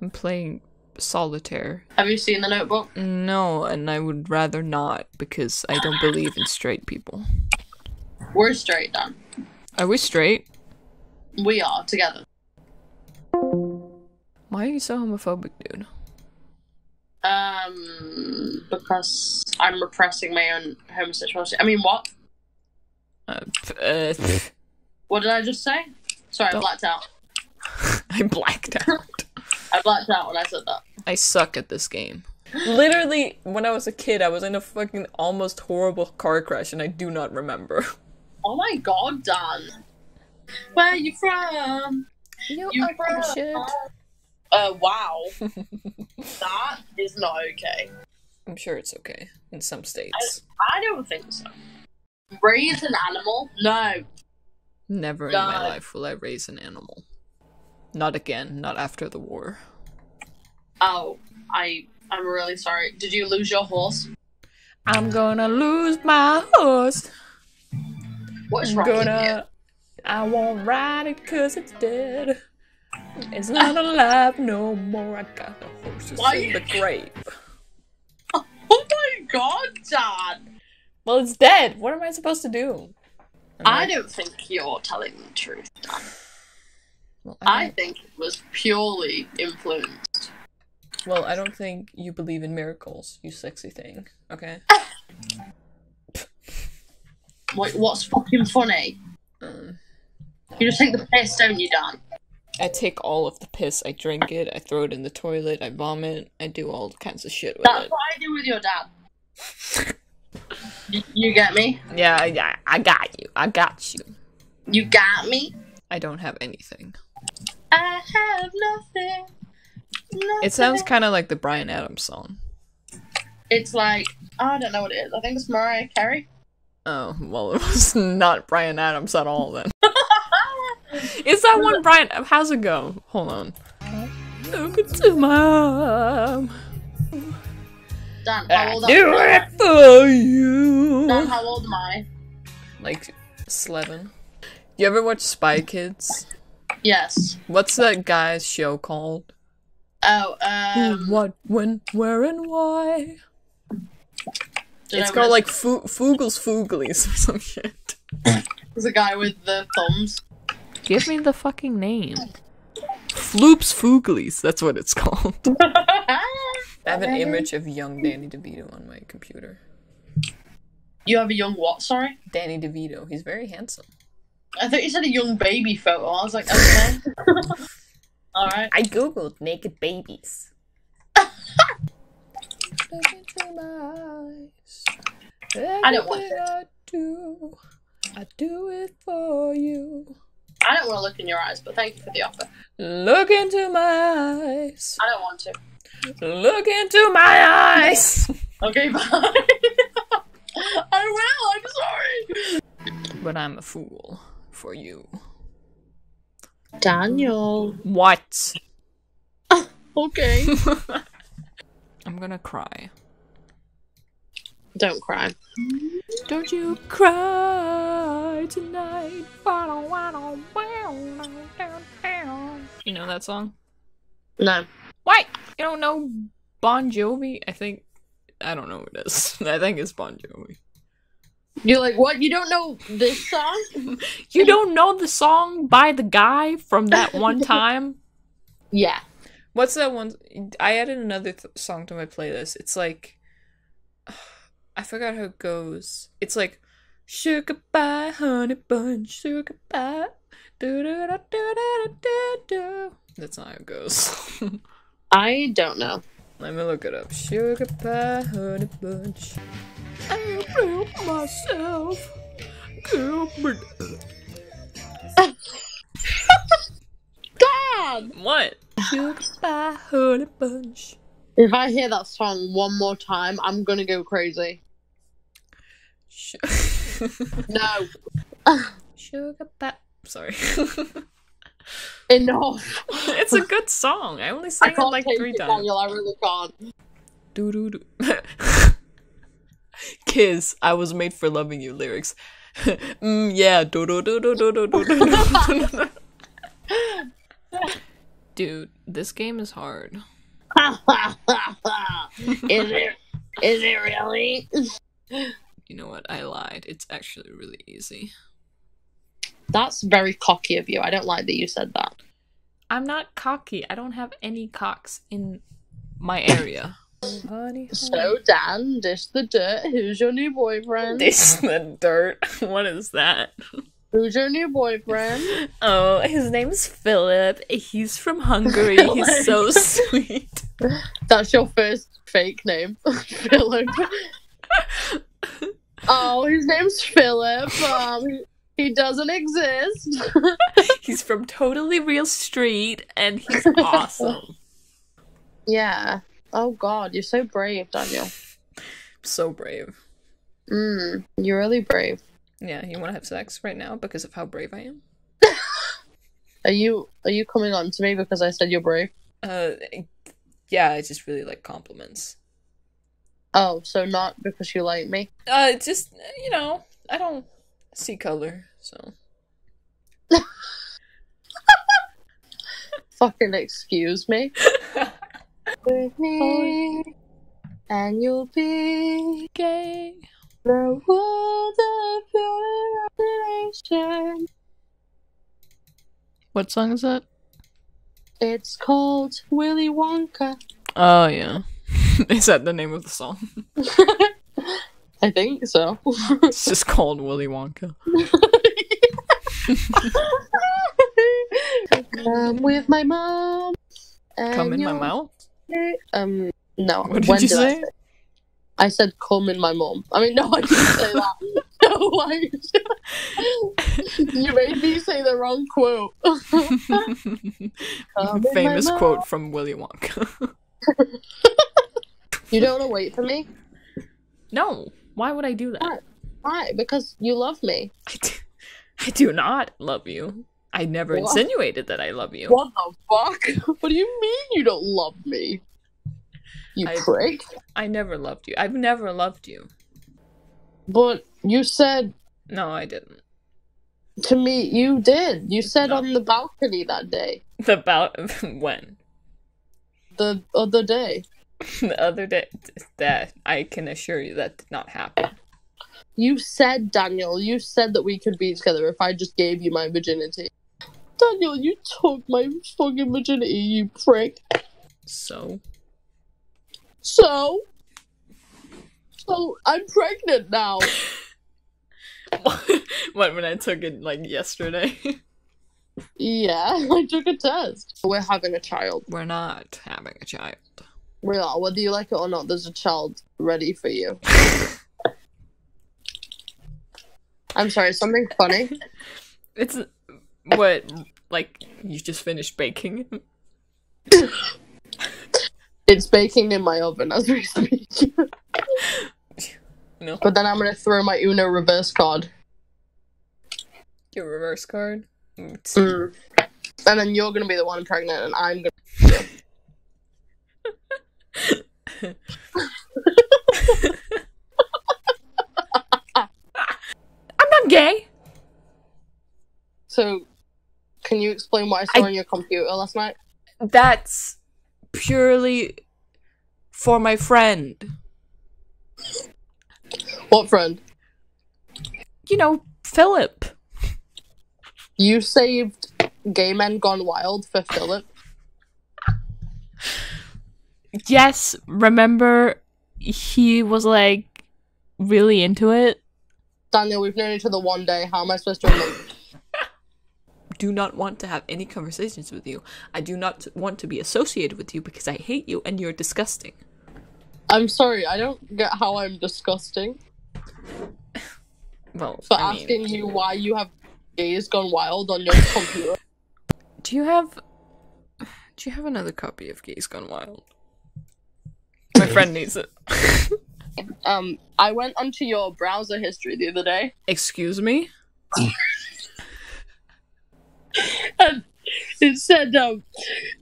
I'm playing solitaire. Have you seen the notebook? No, and I would rather not because I don't believe in straight people. We're straight, Dan. Are we straight? We are together. Why are you so homophobic, dude? Um, because I'm repressing my own homosexuality. I mean, what? Uh, uh. What did I just say? Sorry, I Don't- blacked out. I blacked out. I blacked out when I said that. I suck at this game. Literally, when I was a kid, I was in a fucking almost horrible car crash, and I do not remember. Oh my god, Dan. Where you from? You, You are from? shit. Uh, wow. that is not okay. I'm sure it's okay in some states. I don't think so. Raise an animal? No. Never in my life will I raise an animal. Not again. Not after the war. Oh, I. I'm really sorry. Did you lose your horse? I'm gonna lose my horse. What's wrong with you? gonna. I won't ride it cause it's dead. It's not alive no more. I got the horses Why in the grave. Oh my god, Dad! Well, it's dead. What am I supposed to do? Am I don't think you're telling the truth, Dan. Well, I don't- think it was purely influenced. well, I don't think you believe in miracles, you sexy thing. Okay. Wait, what's fucking funny? Um, You just take the piss, don't you, Dan? I take all of the piss. I drink it. I throw it in the toilet. I vomit. I do all kinds of shit with That's it. what I do with your dad. You get me? Yeah, yeah. I got you. I got you. You got me? I don't have anything. I have nothing. nothing. It sounds kind of like the Bryan Adams song. It's like I don't know what it is. I think it's Mariah Carey. Oh, well, it was not Bryan Adams at all then. Is that one Brian? How's it go? Hold on. Look into my Dan, how old I do am I? it for you. Dan, how old am I? Like, eleven. You ever watch Spy Kids? Yes. What's that guy's show called? Oh, Who, um, what, when, where, and why? It's know called like Fu- Fugel's Fuglies or some shit. There's a guy with the thumbs. Give me the fucking name. Floop's Fooglies, that's what it's called. I have an image of young Danny DeVito on my computer. You have a young what? Sorry, Danny DeVito, he's very handsome. I thought you said a young baby photo. I was like, okay. All right. I googled naked babies. Look into my eyes. I don't want Everything I do, I do it for you. I don't want to look in your eyes, but thank you for the offer. Look into my eyes. I don't want to. Look into my eyes. Okay, bye. I will. I'm sorry. but I'm a fool for you. Daniel. What? Okay. I'm gonna cry. don't cry. Don't you cry tonight. You know that song? No. What? You don't know Bon Jovi? I think I don't know what it is. I think it's Bon Jovi. You're like, what? You don't know this song? You don't know the song by the guy from that one time? Yeah. What's that one? I added another th- song to my playlist. It's like I forgot how it goes. It's like sugar pie, honey bun, sugar pie. Do do do do do do do. That's not how it goes. I don't know. Let me look it up. Sugar pie, honey bunch. I built myself. Gilbert. God! What? Sugar pie, honey bunch. If I hear that song one more time, I'm gonna go crazy. No. Sugar pie. Sorry. Enough. it's a good song. I only I it like three times. Daniel. I really can't. Do do do. Kiss, I was made for loving you lyrics. mm, yeah. Do do do do do do do do. Dude, this game is hard. is it? Is it really? You know what? I lied. It's actually really easy. That's very cocky of you. I don't like that you said that. I'm not cocky. I don't have any cocks in my area. So Dan, dish the dirt. Who's your new boyfriend? This the dirt. What is that? Who's your new boyfriend? Oh, his name's Philip. He's from Hungary. He's so sweet. That's your first fake name, Philip. oh, his name's Philip. Um, he doesn't exist. He's from Totally Real Street, and he's awesome. yeah. Oh God, you're so brave, Daniel. So brave. Mm, you're really brave. Yeah, you want to have sex right now because of how brave I am? Are you are you coming on to me because I said you're brave? Uh, yeah, I just really like compliments. Oh, so not because you like me? Uh, just you know, I don't see color, so Fucking excuse me. With me, and you'll be gay. the world of your imagination. What song is that? It's called Willy Wonka. Oh yeah, is that the name of the song? I think so. It's just called Willy Wonka. Come with my mom. Come in my mouth. Um, no. What did when you did I say? I said come in my mom. I mean, no, I didn't say that. no, I... you made me say the wrong quote. Come in my Famous quote from Willy Wonka. You don't want to wait for me? no, why would I do that? What? Why? Because you love me. I do, I do not love you. I never What? insinuated that I love you. What the fuck? What do you mean you don't love me? You I- prick. I never loved you. I've never loved you. But you said No, I didn't. to me, you did. You said No. on the balcony that day. The about when? The other day. The other day. That I can assure you that did not happen. You said, Daniel, you said that we could be together if I just gave you my virginity. Daniel, you took my fucking virginity, you prick. So, So? So, I'm pregnant now. what when I took it like yesterday? yeah, I took a test. We're having a child. We're not having a child. We are. Whether you like it or not, there's a child ready for you. I'm sorry, something funny? It's what like you just finished baking. It's baking in my oven as we speak. No, but then I'm gonna throw my Uno reverse card. your reverse card. Mm. And then you're gonna be the one pregnant, and I'm gonna. I'm not gay. So, can you explain what I saw I- on your computer last night? That's purely for my friend. What friend? You know, Philip. You saved Gay Men Gone Wild for Philip. Yes, remember he was like really into it. Daniel, we've known each other one day. How am I supposed to remember? Do not want to have any conversations with you. I do not want to be associated with you because I hate you and you're disgusting. I'm sorry, I don't get how I'm disgusting Well, for I mean, asking you why you have Gays Gone Wild on your computer. do you have do you have another copy of Gays Gone Wild? My friend needs it. Um, I went onto your browser history the other day, Excuse me? and it said um,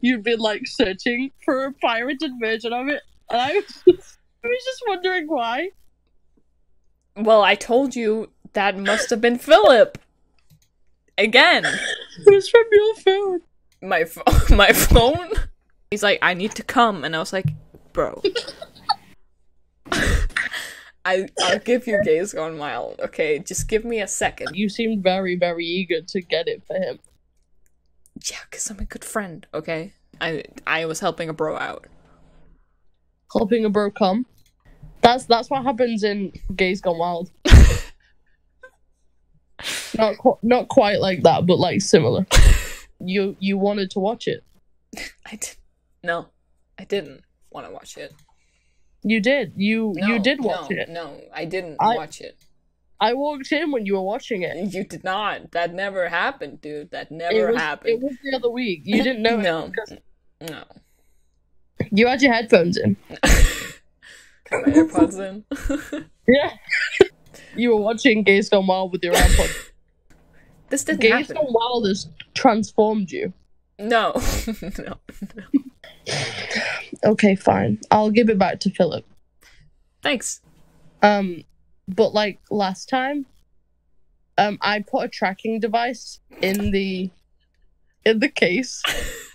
you'd been like searching for a pirated version of it, and I was just, I was just wondering why. Well, I told you that must have been Philip. Again. It was from your phone. my phone. My phone. He's like, I need to come, and I was like, bro. I I'll give you Gays Gone Wild. Okay, just give me a second. You seemed very, very eager to get it for him. Yeah, cause I'm a good friend. Okay, I I was helping a bro out. Helping a bro come. That's that's what happens in Gays Gone Wild. not qu- not quite like that, but like similar. You you wanted to watch it. I did. No, I didn't want to watch it. You did. You No, you did watch no, it. No, I didn't I- watch it. I walked in when you were watching it. You did not. That never happened, dude. That It never was, happened. it was the other week. You didn't know. it No. because No. You had your headphones in. Got my AirPods in. Yeah. you were watching Gays Gone Wild with your AirPods. this didn't Gays happen. Gone Wild has transformed you. No. no. Okay, fine. I'll give it back to Philip. Thanks. Um, but like last time, um, I put a tracking device in the in the case.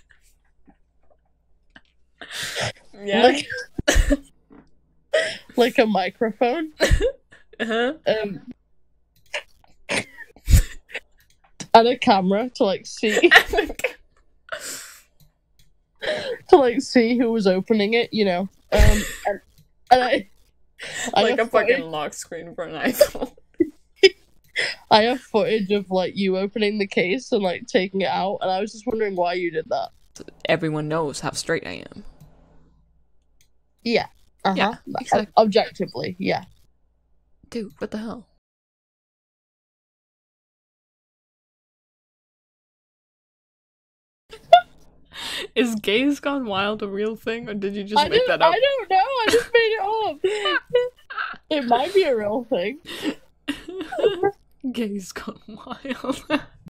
Yeah. Like, like a microphone. uh-huh. Um, and a camera to like see to like see who was opening it. You know. Um, and, and I. I like a footage- fucking lock screen for an iPhone. I have footage of like you opening the case and like taking it out, and I was just wondering why you did that. Everyone knows how straight I am. Yeah. Uh-huh. Yeah, exactly. Objectively, yeah. Dude, what the hell? Is gays gone wild a real thing, or did you just I make that up? I don't know. I just made it up. it might be a real thing. gays gone wild.